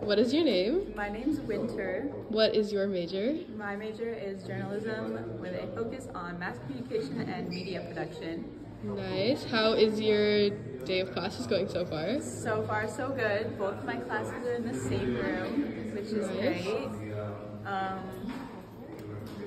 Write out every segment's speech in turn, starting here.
What is your name? My name's Winter. What is your major? My major is journalism with a focus on mass communication and media production. Nice. How is your day of classes going so far? So far, so good. Both of my classes are in the same room, which is Nice. great. Um,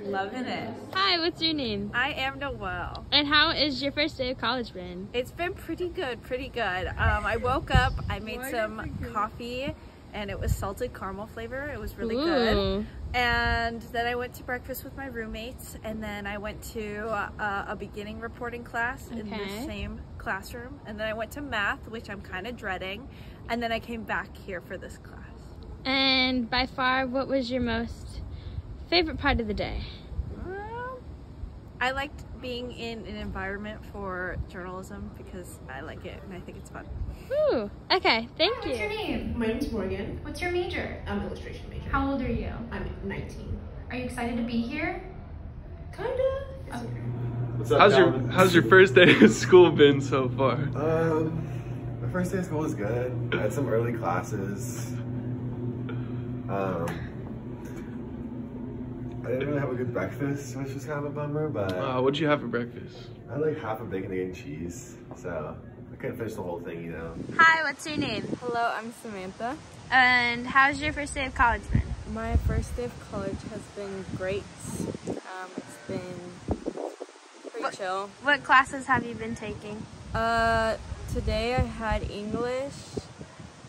loving it. Hi, what's your name? I am Noelle. And how is your first day of college been? It's been pretty good, pretty good. Um, I woke up, I made some coffee, and it was salted caramel flavor. It was really good. And then I went to breakfast with my roommates, and then I went to uh, a beginning reporting class in the same classroom. And then I went to math, which I'm kind of dreading. And then I came back here for this class. And by far, what was your most favorite part of the day? Um, I liked being in an environment for journalism because I like it and I think it's fun. Ooh. Okay, thank you. What's your name? My name's Morgan. What's your major? I'm an illustration major. How old are you? I'm 19. Are you excited to be here? Kinda. What's up, How's your How's your first day of school been so far? Um, my first day of school was good. I had some early classes. Um, I didn't really have a good breakfast, which was kind of a bummer, but Uh, what'd you have for breakfast? I had like half a bacon, egg, and cheese, so I couldn't finish the whole thing, you know. Hi, what's your name? Hello, I'm Samantha. And how's your first day of college been? My first day of college has been great. Um, it's been pretty What- chill. What classes have you been taking? Uh, today I had English,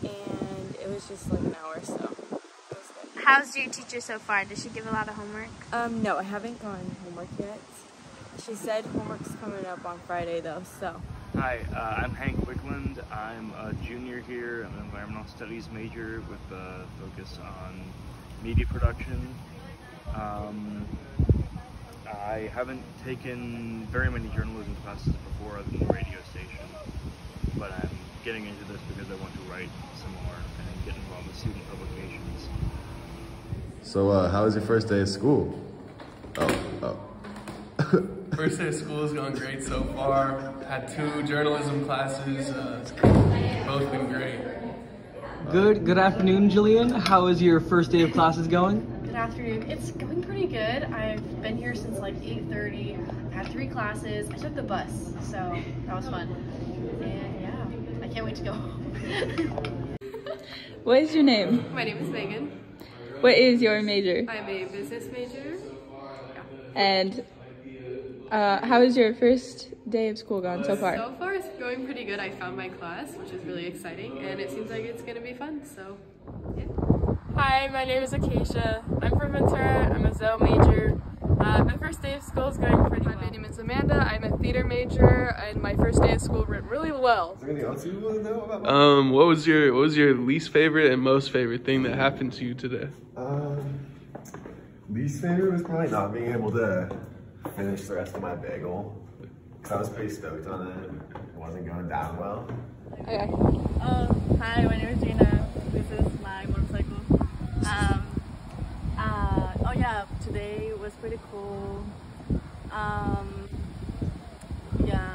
and it was just like an hour, so it was good. How's your teacher so far? Does she give a lot of homework? Um, no, I haven't gotten homework yet. She said homework's coming up on Friday though, so. Hi, uh, I'm Hank Wickland. I'm a junior here. I'm an environmental studies major with a focus on media production. Um, I haven't taken very many journalism classes before other than the radio station, but I'm getting into this because I want to write some more and get involved with student publications. So, uh, how was your first day of school? Oh, oh. First day of school has gone great so far. Had two journalism classes. Uh, both been great. Good. Good afternoon, Jillian. How is your first day of classes going? Good afternoon. It's going pretty good. I've been here since like 8.30. I had three classes. I took the bus, so that was fun. And yeah, I can't wait to go home. What is your name? My name is Megan. What is your major? I'm a business major. And uh, how is your first day of school gone so far? So far, it's going pretty good. I found my class, which is really exciting, and it seems like it's going to be fun. So, yeah. Hi, my name is Acacia. I'm from Ventura. I'm a Zoe major. Uh, my first day of school is going pretty well. My name is Amanda. I'm a theater major, and my first day of school went really well. Is there anything else you want to know about? Um, what was your What was your least favorite and most favorite thing that happened to you today? Um, least favorite was probably not being able to finish the rest of my bagel. 'Cause I was pretty stoked on it. It wasn't going down well. Okay. Um, hi, my name is Gina. This is my motorcycle. Um, uh, oh yeah, today was pretty cool. Um, yeah,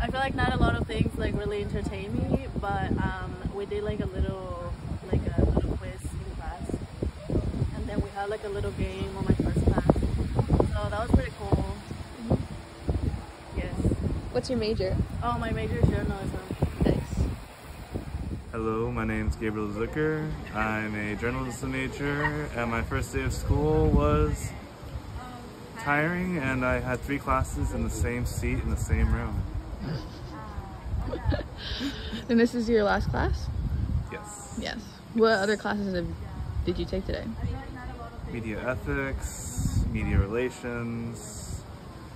I feel like not a lot of things like really entertain me, but um, we did like a little, like a little quiz in class, and then we had like a little game on my first class. So that was pretty cool. Yes. What's your major? Oh, my major is journalism. Nice. Hello, my name is Gabriel Zucker. I'm a journalism major, and my first day of school was tiring, and I had three classes in the same seat in the same room. And this is your last class? Yes. Yes. What other classes have, did you take today? Media ethics, media relations,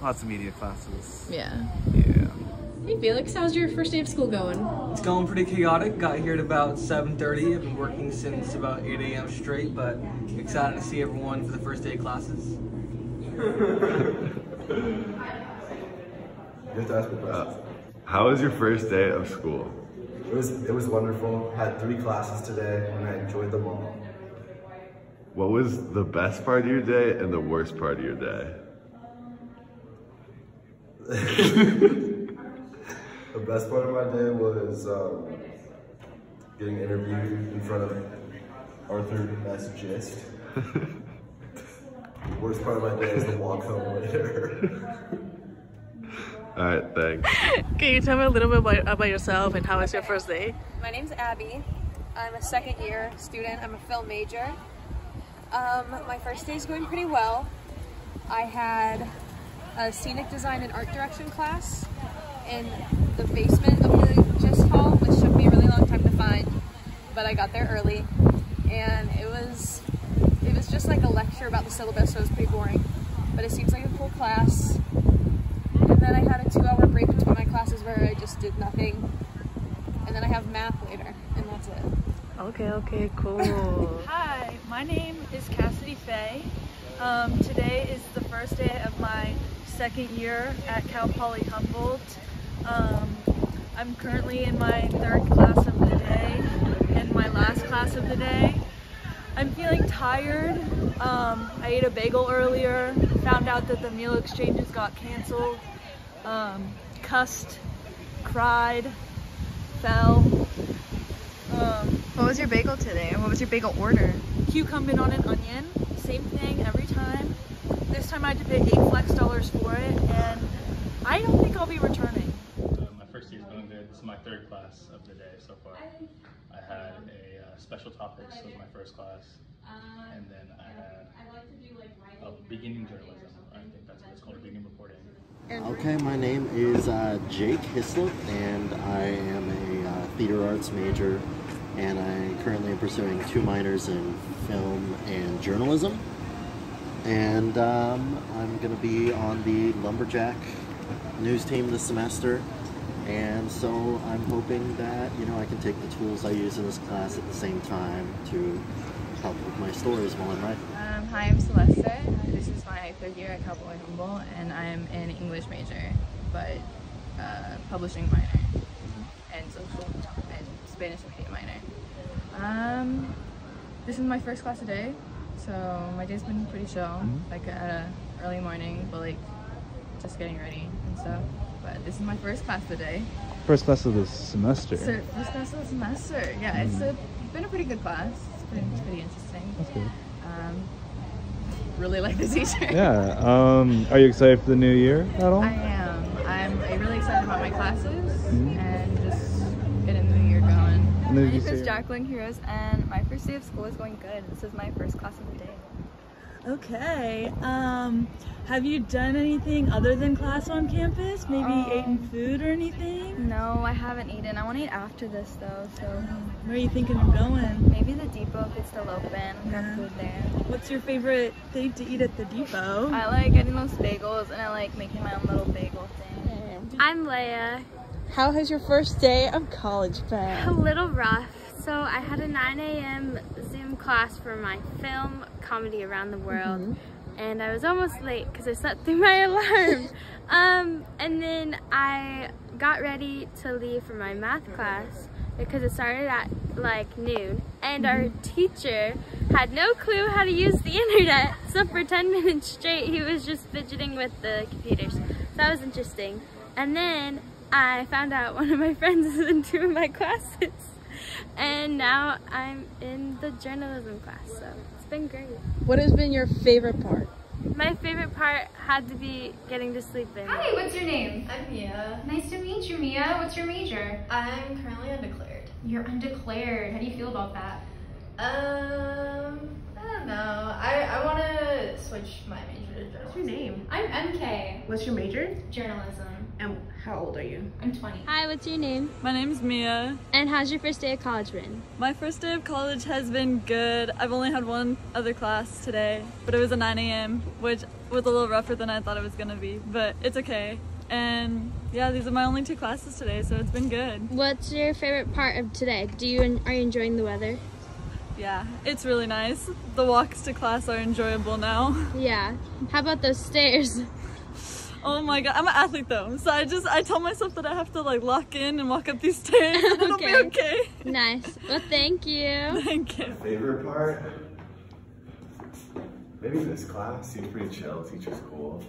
lots of media classes. Yeah. Yeah. Hey Felix, how's your first day of school going? It's going pretty chaotic. Got here at about 7.30. I've been working since about 8 a.m. straight, but excited to see everyone for the first day of classes. You have to ask me questions. Uh, How was your first day of school? It was it was wonderful. Had three classes today, and I enjoyed them all. What was the best part of your day and the worst part of your day? The best part of my day was um, getting interviewed in front of Arthur S. Gist. Worst part of my day is the walk home later. All right, thanks. Can you tell me a little bit about, about yourself and how was your first day? My name's Abby. I'm a second year student. I'm a film major. Um, my first day is going pretty well. I had a scenic design and art direction class in the basement of the GIST hall, which took me a really long time to find, but I got there early. And it was, it was just like a lecture about the syllabus, so it was pretty boring. But it seems like a cool class. And then I had a two hour break between my classes where I just did nothing. And then I have math later, and that's it. Okay, okay, cool. Hi, my name is Cassidy Faye. Um, today is the first day of my second year at Cal Poly Humboldt. Um, I'm currently in my third class of the day and my last class of the day. I'm feeling tired. Um, I ate a bagel earlier, found out that the meal exchanges got canceled, um, cussed, cried, fell. Um, What was your bagel today? What was your bagel order? cucumber on an onion, same thing every time. This time I had to pay eight flex dollars for it, and I don't think I'll be returning. Uh, my first year is going good. This is my third class of the day so far. I had a uh, special topics was my first class, and then I had a beginning journalism. I think that's what it's called, beginning reporting. Okay, my name is uh, Jake Hislop, and I am a uh, theater arts major, and I currently am pursuing two minors in film and journalism. And um, I'm going to be on the Lumberjack news team this semester, and so I'm hoping that you know I can take the tools I use in this class at the same time to help with my stories while I'm writing. Um, hi, I'm Celeste. This is my third year at Cal Poly Humboldt, and I'm an English major, but uh, publishing minor, and social and Spanish and media minor. Um, this is my first class today, so my day's been pretty chill. Mhm. Like at a early morning, but like just getting ready and stuff. But this is my first class today. First class of the semester. So first class of the semester. Yeah, it's a, been a pretty good class. It's been it's pretty interesting. That's good. Um, really like the teacher. Yeah. Um, are you excited for the new year at all? I am. I'm really excited about my classes Mhm. and just getting the new year going. And then My did name is Jacqueline Heroes, and my first day of school is going good. This is my first class of the day. Okay. Um, have you done anything other than class on campus? Maybe Um, eaten food or anything? No, I haven't eaten. I want to eat after this though. So where are you thinking of going? Maybe the depot if it's still open. We have food there. What's your favorite thing to eat at the depot? I like getting those bagels, and I like making my own little bagel thing. I'm Leia. How has your first day of college been? A little rough. So I had a 9 a.m. Class for my film comedy around the world. Mhm. And I was almost late because I slept through my alarm. um, and then I got ready to leave for my math class because it started at like noon. And our teacher had no clue how to use the internet. So for 10 minutes straight, he was just fidgeting with the computers. So that was interesting. And then I found out one of my friends is in two of my classes. And now I'm in the journalism class, so it's been great. What has been your favorite part? My favorite part had to be getting to sleep in. Hi, what's your name? I'm Mia. Nice to meet you, Mia. What's your major? I'm currently undeclared. You're undeclared. How do you feel about that? Um, I don't know. I, I want to switch my major to journalism. What's your name? I'm MK. What's your major? Journalism. And how old are you? I'm 20. Hi, what's your name? My name's Mia. And how's your first day of college been? My first day of college has been good. I've only had one other class today, but it was a 9 a.m., which was a little rougher than I thought it was gonna be, but it's okay. And yeah, these are my only two classes today, so it's been good. What's your favorite part of today? Do you are you enjoying the weather? Yeah, it's really nice. The walks to class are enjoyable now. Yeah. How about those stairs? Oh my god, I'm an athlete though, so I just I tell myself that I have to like lock in and walk up these stairs, and it'll be okay. nice. Well, thank you. Thank you. Favorite part? Maybe this class seems pretty chill. Teacher's cool.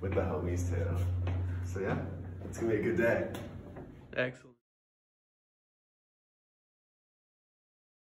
With the homies too. So yeah, it's gonna be a good day. Excellent.